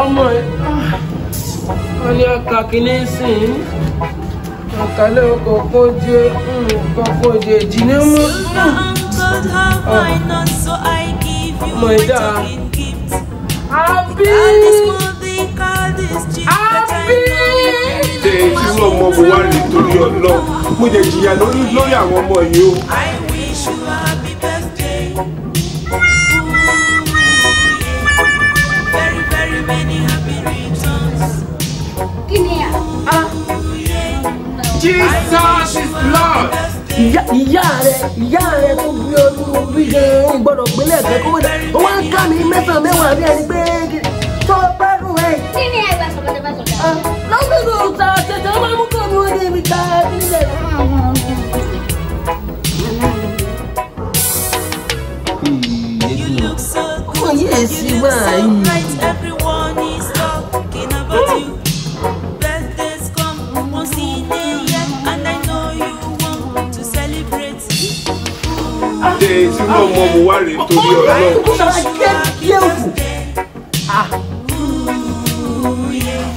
ọmọ ẹ. Wọn ní ọkà kìíní sìn ọkàlẹ ọkọ kóje kọkọ jẹ jìnnà mú. ọmọ ẹ àbí. Àbí. ṣe tí wọn mọ mo wá rí torí ọlọ mo jẹ jìyà lórí àwọn ọmọ yìí o. Jesus is Lord. ìyá ìyá rẹ ìyá rẹ tó bí ọdún bí ṣe ń gbọ́dọ̀ gbélé ẹgbẹ́ kó wọlé ó wá ń ká mi mẹ́sàn-án mẹ́wàá bí ẹni pé tó gbẹrù ẹ. kí ni ẹgbẹ́ sọ̀rọ̀ bá sọ̀rọ̀. lọ́sọ̀rọ̀ ta tẹ̀tẹ̀ máa mú kọ́ mi wọ́n dé ibi ta nílẹ̀. ọmọ yìí ẹ̀ sí báyìí. Ṣe tí wọn mọ mo wá rí torí ọlọ. kó sára jẹ́ yé òkú.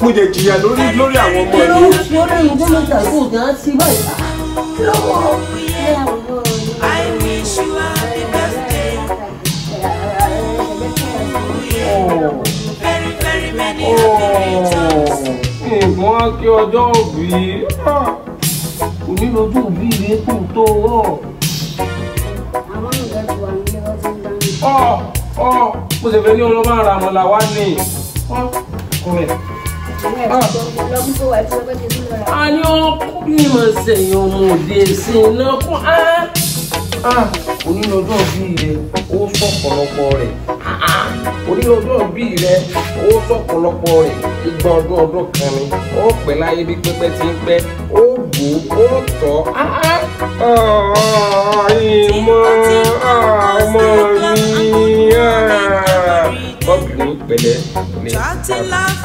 mo jẹ jìyà lórí lórí àwọn ọmọ kí ló yìí ń o. ṣe ó lẹ́yìn tó mẹ́ta kó o kàn án sí báyìí. kí ló wọ̀ nǹkan á kí ọjọ́ òbí òbí rẹ kù tó rọ̀. Ọ ọ mo sì fẹ́ ní ọlọ́mọ ara àmọ́là wá ní lọ́ra. a ní ọkùnrin máa ṣèyàn ọmọ òde sí iná fún á. onílọ́jọ́ bí rẹ ó sọ̀pọ̀lọpọ̀ rẹ̀ onílọ́jọ́ bí rẹ ó sọ̀pọ̀lọpọ̀ rẹ̀ igba ọdún ọdún kan ni ó pẹ́ láyé bí pẹ́pẹ́ ti ń pẹ́ ó gbó ó tọ́ ìmọ̀ pẹ̀lẹ́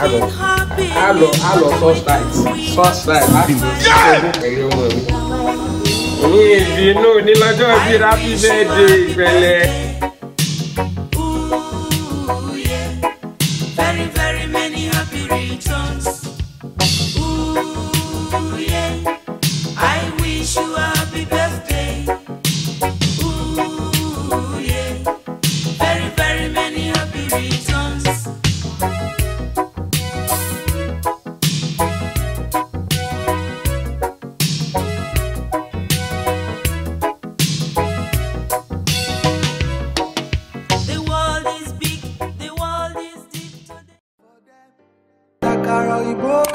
alọ alọ alọ suicide suicide láti ṣẹ́gun pẹ̀lú ọmọ mi ní ìbínú ní lọ́jọ́ bí happy birthday ìpẹ̀lẹ́. Very, very many happy returns. Ooh, yeah. 打扰一波。